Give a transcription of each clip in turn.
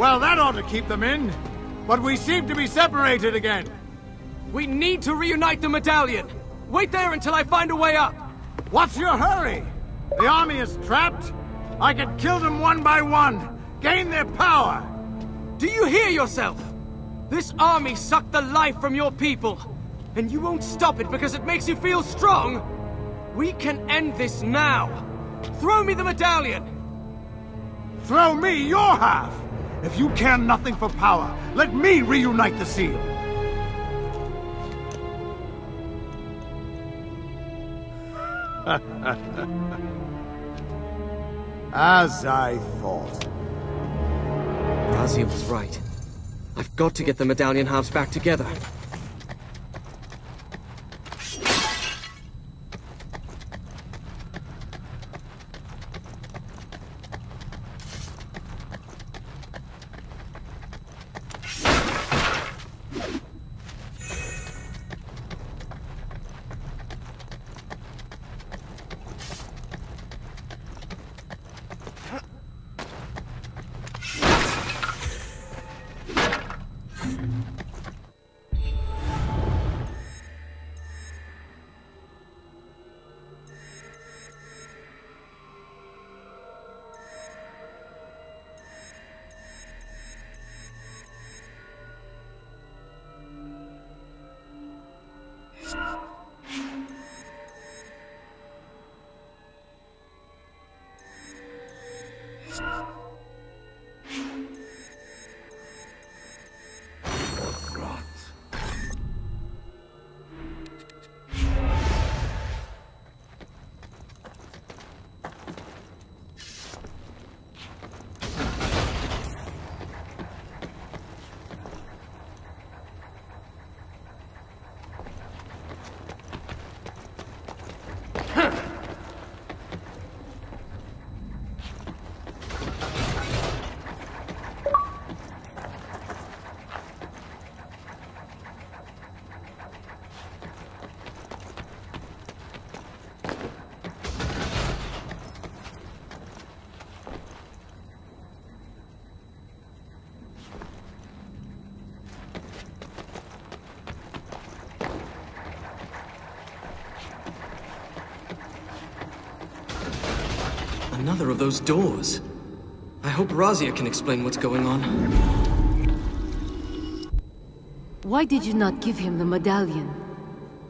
Well, that ought to keep them in. But we seem to be separated again. We need to reunite the medallion. Wait there until I find a way up. What's your hurry? The army is trapped. I can kill them one by one, gain their power. Do you hear yourself? This army sucked the life from your people. And you won't stop it because it makes you feel strong. We can end this now. Throw me the medallion. Throw me your half. If you care nothing for power, let me reunite the seal. As I thought. Razia was right. I've got to get the medallion halves back together. Another of those doors. I hope Razia can explain what's going on. Why did you not give him the medallion?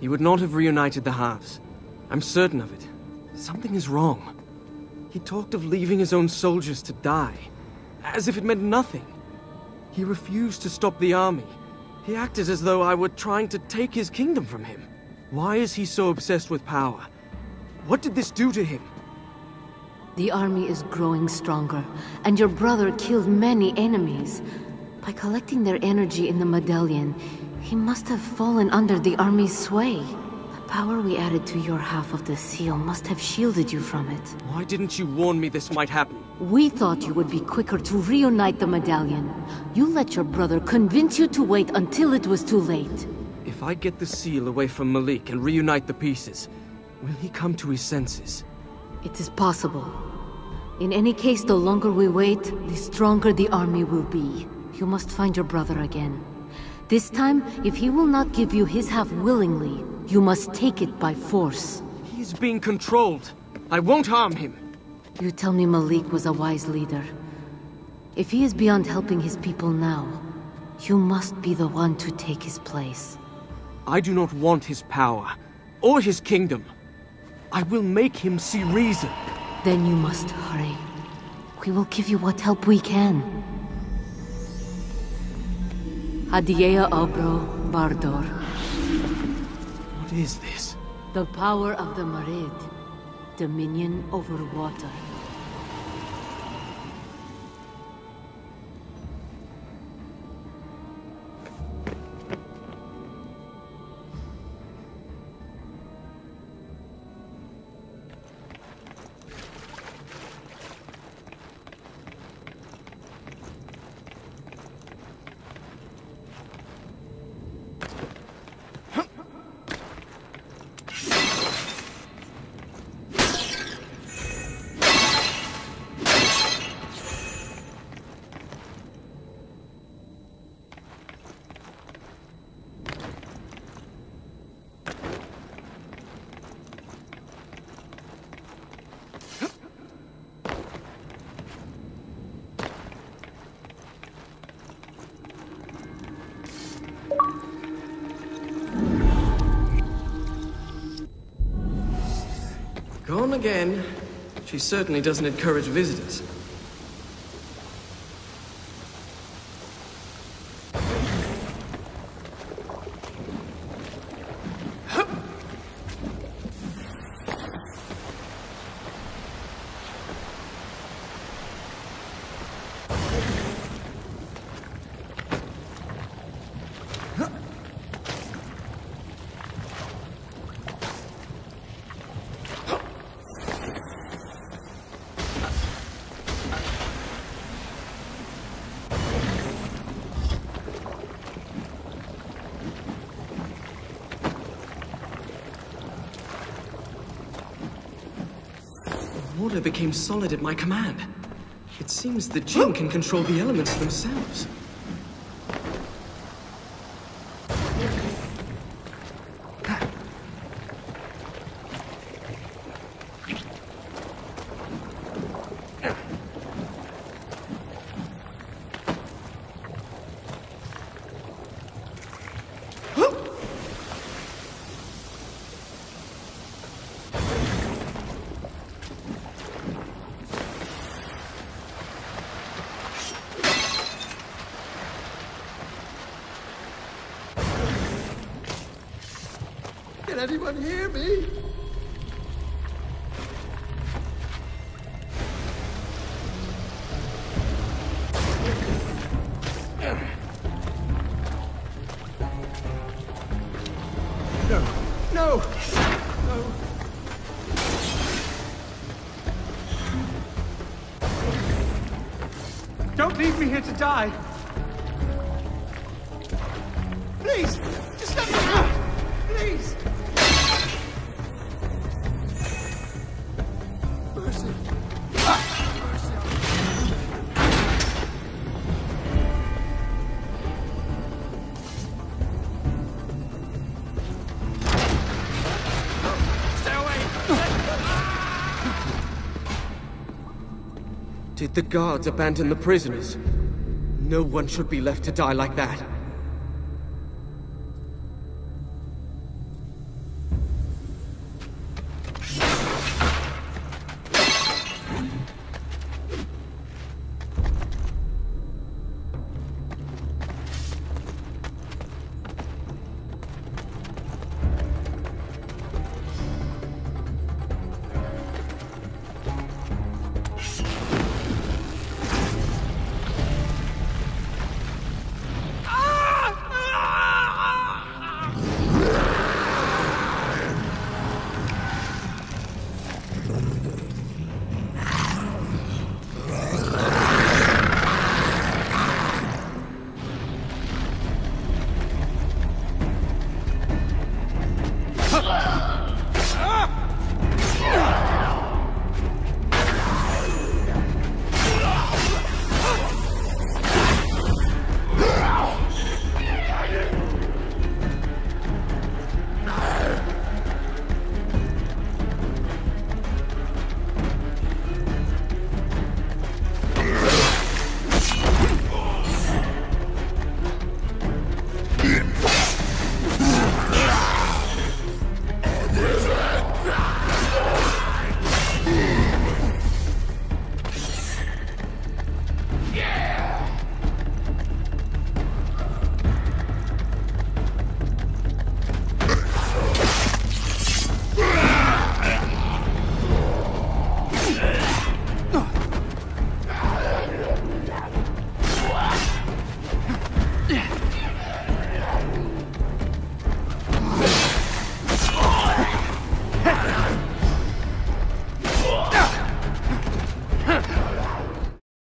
He would not have reunited the halves. I'm certain of it. Something is wrong. He talked of leaving his own soldiers to die, as if it meant nothing. He refused to stop the army. He acted as though I were trying to take his kingdom from him. Why is he so obsessed with power? What did this do to him? The army is growing stronger, and your brother killed many enemies. By collecting their energy in the medallion, he must have fallen under the army's sway. The power we added to your half of the seal must have shielded you from it. Why didn't you warn me this might happen? We thought you would be quicker to reunite the medallion. You let your brother convince you to wait until it was too late. If I get the seal away from Malik and reunite the pieces, will he come to his senses? It is possible. In any case, the longer we wait, the stronger the army will be. You must find your brother again. This time, if he will not give you his half willingly, you must take it by force. He is being controlled. I won't harm him. You tell me Malik was a wise leader. If he is beyond helping his people now, you must be the one to take his place. I do not want his power, or his kingdom. I will make him see reason. Then you must hurry. We will give you what help we can. Hadieya Obro Bardor. What is this? The power of the Marid. Dominion over water. Again. She certainly doesn't encourage visitors. Water became solid at my command. It seems the Djinn can control the elements themselves. Can anyone hear me? No, no, no. Don't leave me here to die. Please, just let me out. Please. Did the guards abandon the prisoners? No one should be left to die like that.